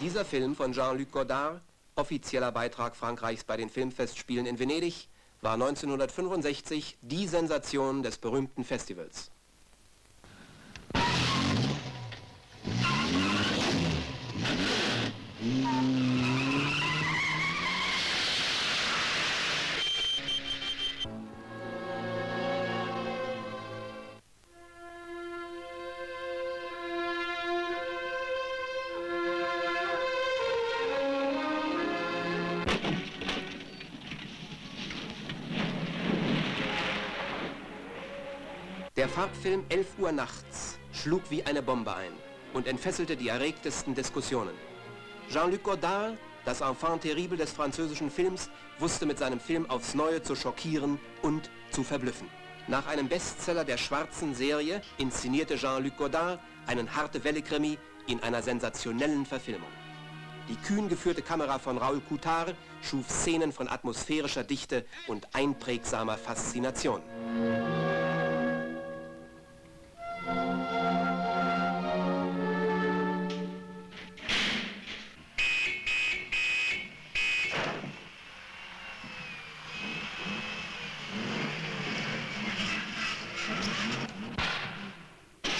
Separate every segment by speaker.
Speaker 1: Dieser Film von Jean-Luc Godard, offizieller Beitrag Frankreichs bei den Filmfestspielen in Venedig, war 1965 die Sensation des berühmten Festivals. Der Farbfilm 11 Uhr nachts schlug wie eine Bombe ein und entfesselte die erregtesten Diskussionen. Jean-Luc Godard, das Enfant terrible des französischen Films, wusste mit seinem Film aufs Neue zu schockieren und zu verblüffen. Nach einem Bestseller der schwarzen Serie inszenierte Jean-Luc Godard einen harte Welle-Krimi in einer sensationellen Verfilmung. Die kühn geführte Kamera von Raoul Coutard schuf Szenen von atmosphärischer Dichte und einprägsamer Faszination.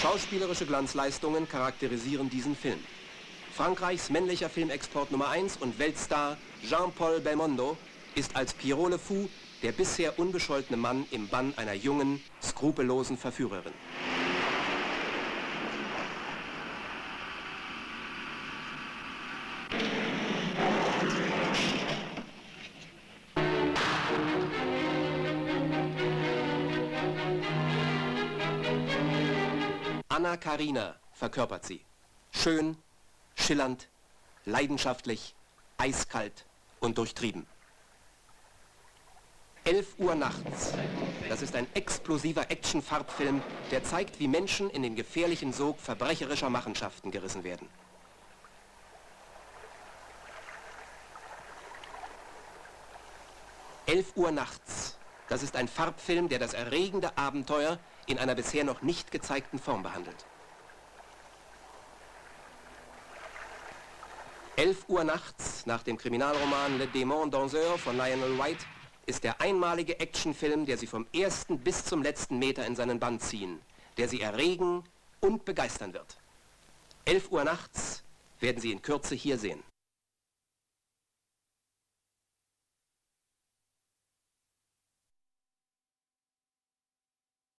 Speaker 1: Schauspielerische Glanzleistungen charakterisieren diesen Film. Frankreichs männlicher Filmexport Nummer 1 und Weltstar Jean-Paul Belmondo ist als Pierrot Le Fou der bisher unbescholtene Mann im Bann einer jungen, skrupellosen Verführerin. Anna Karina verkörpert sie. Schön, schillernd, leidenschaftlich, eiskalt und durchtrieben. 11 Uhr nachts. Das ist ein explosiver Action-Farbfilm, der zeigt, wie Menschen in den gefährlichen Sog verbrecherischer Machenschaften gerissen werden. Elf Uhr nachts. Das ist ein Farbfilm, der das erregende Abenteuer in einer bisher noch nicht gezeigten Form behandelt. 11 Uhr nachts, nach dem Kriminalroman Le Démon Danseur von Lionel White, ist der einmalige Actionfilm, der Sie vom ersten bis zum letzten Meter in seinen Bann ziehen, der Sie erregen und begeistern wird. 11 Uhr nachts werden Sie in Kürze hier sehen.